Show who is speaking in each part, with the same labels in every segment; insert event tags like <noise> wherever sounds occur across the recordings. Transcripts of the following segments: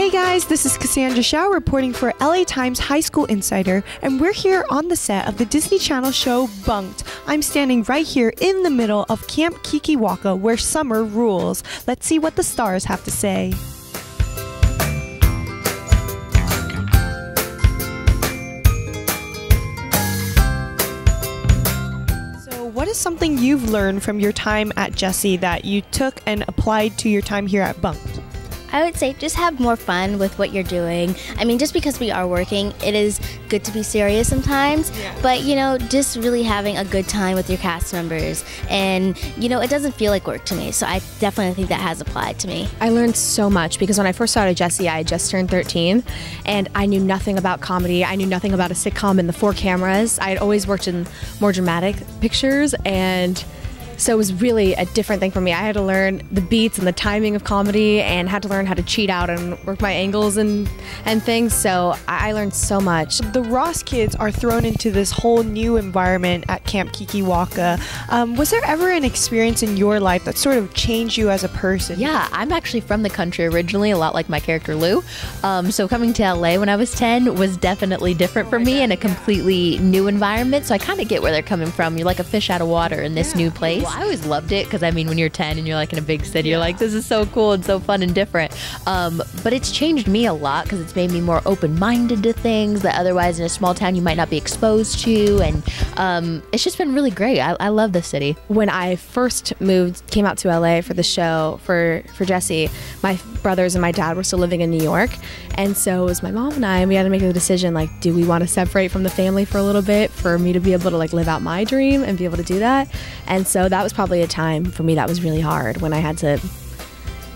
Speaker 1: Hey guys, this is Cassandra Hsiao reporting for LA Times High School Insider, and we're here on the set of the Disney Channel show Bunk'd. I'm standing right here in the middle of Camp Kikiwaka where summer rules. Let's see what the stars have to say. So, what is something you've learned from your time at Jessie that you took and applied to your time here at Bunk'd?
Speaker 2: I would say just have more fun with what you're doing. I mean, just because we are working, it is good to be serious sometimes.
Speaker 1: Yeah.
Speaker 2: But, you know, just really having a good time with your cast members. And, you know, it doesn't feel like work to me. So I definitely think that has applied to me.
Speaker 3: I learned so much because when I first started Jessie, I had just turned 13 and I knew nothing about comedy. I knew nothing about a sitcom and the four cameras. I had always worked in more dramatic pictures and so it was really a different thing for me. I had to learn the beats and the timing of comedy and had to learn how to cheat out and work my angles and, and things. So I I learned so much.
Speaker 1: the Ross kids are thrown into this whole new environment at Camp Kikiwaka. Um, was there ever an experience in your life that sort of changed you as a person?
Speaker 4: Yeah, I'm actually from the country originally, a lot like my character Lou. Um, so coming to LA when I was 10 was definitely different for me in a completely new environment. So I kind of get where they're coming from. You're like a fish out of water in this new place. I always loved it because I mean, when you're 10 and you're like in a big city, you're like, this is so cool and so fun and different. Um, but it's changed me a lot because it's made me more open minded to things that otherwise in a small town you might not be exposed to. And um, it's just been really great. I, I love the city.
Speaker 3: when I first moved, came out to LA for the show for for Jessie, my brothers and my dad were still living in New York, and so it was my mom and I, and we had to make a decision like, do we want to separate from the family for a little bit for me to be able to like live out my dream and be able to do that, and so that was probably a time for me that was really hard when I had to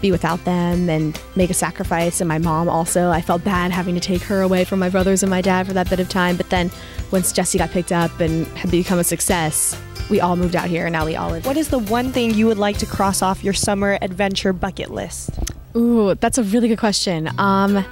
Speaker 3: be without them and make a sacrifice. And my mom also, I felt bad having to take her away from my brothers and my dad for that bit of time. But then once Jessie got picked up and had become a success, we all moved out here and now we all live.
Speaker 1: What is the one thing you would like to cross off your summer adventure bucket list?
Speaker 3: Ooh, that's a really good question. Um,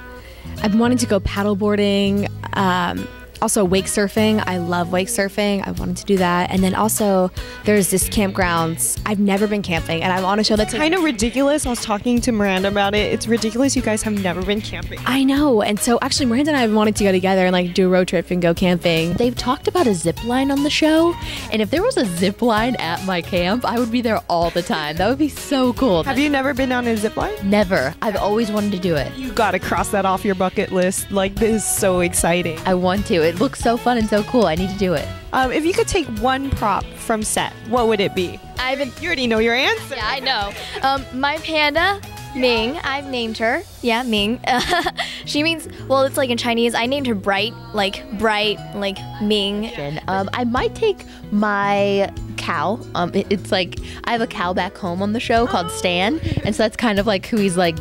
Speaker 3: I'm wanting to go paddleboarding. Um, also wake surfing. I love wake surfing. I wanted to do that. And then also there's this campgrounds. I've never been camping and I'm on a show that's
Speaker 1: Kind of ridiculous. I was talking to Miranda about it. It's ridiculous you guys have never been camping.
Speaker 3: I know. And so actually Miranda and I wanted to go together and like do a road trip and go camping.
Speaker 4: They've talked about a zip line on the show, and if there was a zip line at my camp, I would be there all the time. That would be so cool.
Speaker 1: Have you never been on a zip line?
Speaker 4: Never. I've always wanted to do it.
Speaker 1: You gotta cross that off your bucket list. Like, this is so exciting.
Speaker 4: I want to. It looks so fun and so cool. I need to do it.
Speaker 1: Um, if you could take one prop from set, what would it be?
Speaker 5: I've been,
Speaker 1: You already know your answer.
Speaker 5: yeah, I know. Um, my panda, Ming, I've named her. Yeah, Ming. <laughs> she means, well, it's like in Chinese, I named her Bright, like bright, like Ming.
Speaker 4: Um, I might take my cow. Um, it- it's like I have a cow back home on the show called Stan, and so that's kind of like who he's like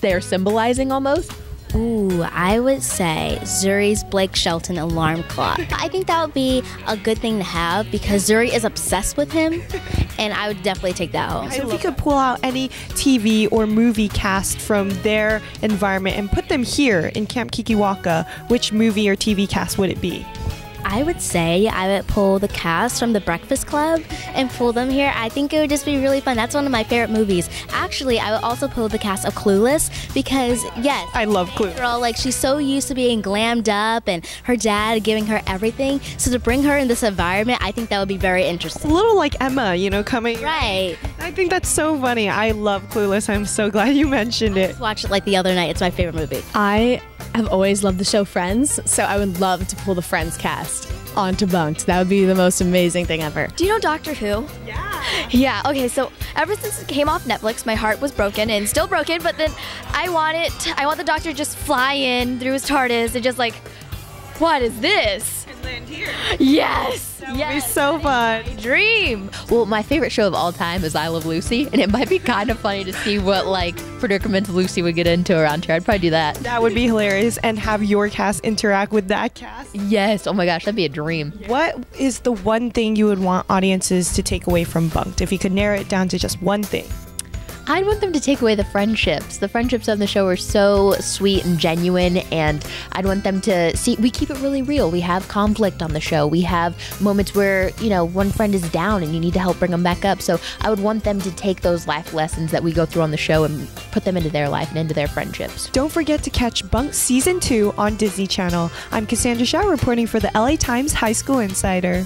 Speaker 4: they're symbolizing almost.
Speaker 2: Ooh, I would say Zuri's Blake Shelton alarm clock. <laughs> I think that would be a good thing to have because Zuri is obsessed with him, and I would definitely take that home.
Speaker 1: So if you could pull out any TV or movie cast from their environment and put them here in Camp Kikiwaka, which movie or TV cast would it be?
Speaker 2: I would say I would pull the cast from The Breakfast Club and pull them here. I think it would just be really fun. That's one of my favorite movies. Actually, I would also pull the cast of Clueless because, yes,
Speaker 1: I love Clue.
Speaker 2: girl, like she's so used to being glammed up and her dad giving her everything. So to bring her in this environment, I think that would be very
Speaker 1: interesting. a little like Emma, you know, coming.
Speaker 2: Right.
Speaker 1: I think that's so funny. I love Clueless. I'm so glad you <laughs> mentioned it.
Speaker 2: Watched it like the other night. It's my favorite movie.
Speaker 3: I have always loved the show Friends, so I would love to pull the Friends cast onto Bunk'd. That would be the most amazing thing ever.
Speaker 5: Do you know Doctor Who? Yeah. Yeah, okay, so ever since it came off Netflix, my heart was broken and still broken, but then I want it, I want the doctor to just fly in through his TARDIS and just like, what is this? Yes!
Speaker 1: It'd be so fun.
Speaker 5: Dream!
Speaker 4: Well, my favorite show of all time is I Love Lucy, and it might be kind of funny to see what like predicaments Lucy would get into around here. I'd probably do that.
Speaker 1: That would be hilarious and have your cast interact with that cast.
Speaker 4: Yes. Oh my gosh, that'd be a dream.
Speaker 1: What is the one thing you would want audiences to take away from Bunk'd if you could narrow it down to just one thing?
Speaker 4: I'd want them to take away the friendships. The friendships on the show are so sweet and genuine, and I'd want them to see. We keep it really real. We have conflict on the show. We have moments where you know one friend is down and you need to help bring them back up. So I would want them to take those life lessons that we go through on the show and put them into their life and into their friendships.
Speaker 1: Don't forget to catch Bunk Season 2 on Disney Channel. I'm Cassandra Hsiao reporting for the LA Times High School Insider.